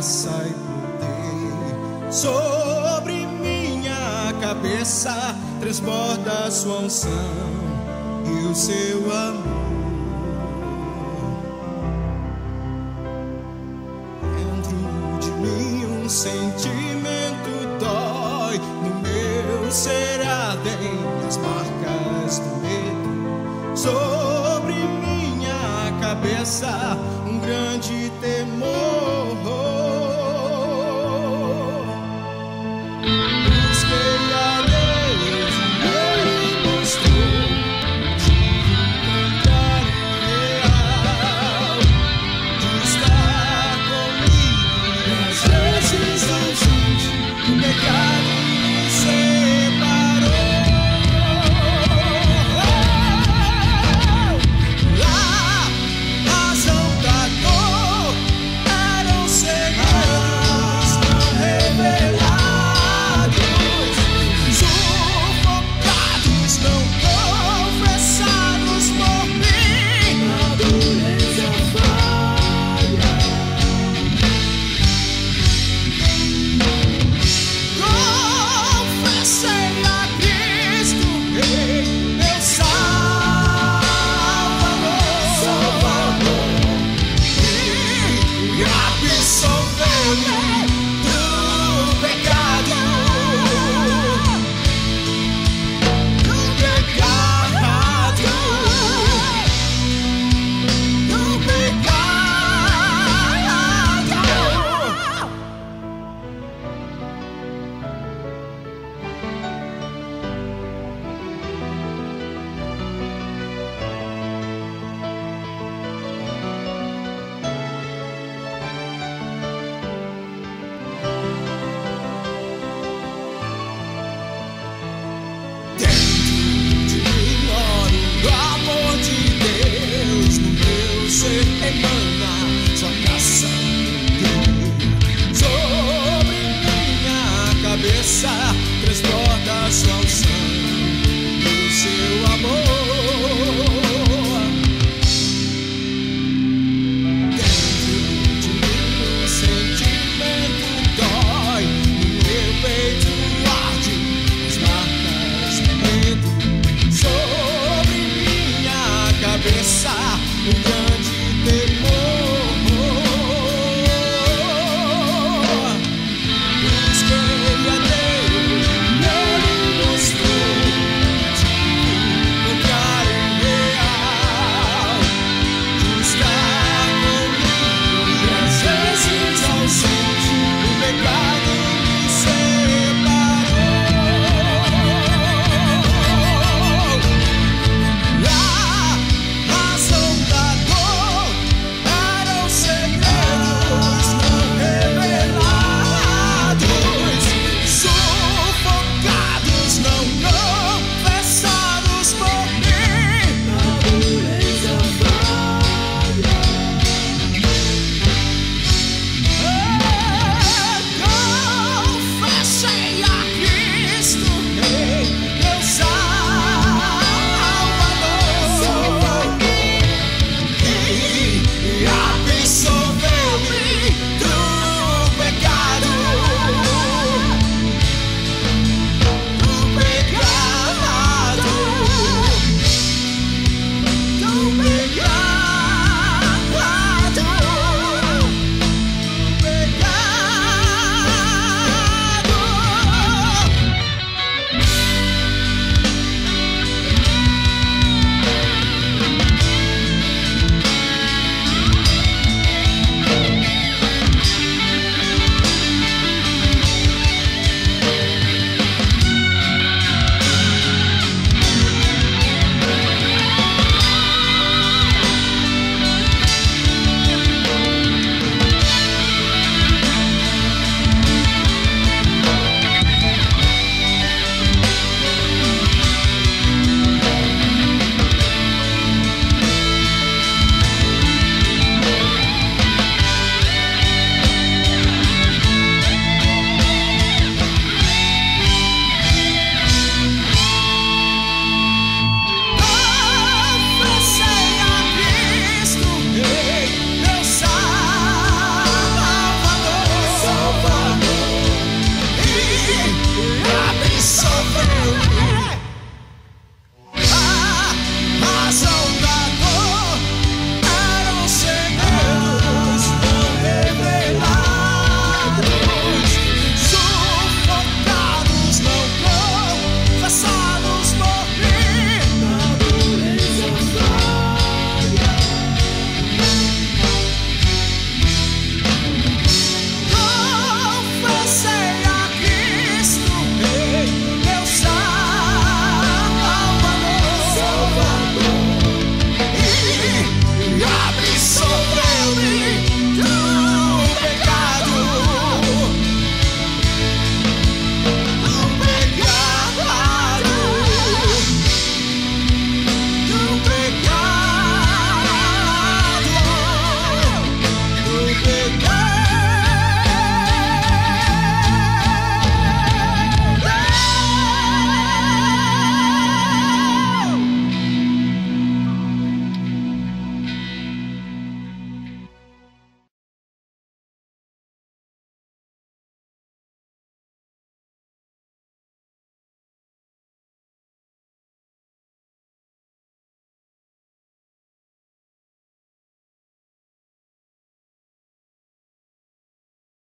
graça e poder. Sobre minha cabeça transborda sua unção e o seu amor. Dentro de mim um sentimento dói, no meu ser ardem as marcas do medo. Sobre minha cabeça um grande temor. God.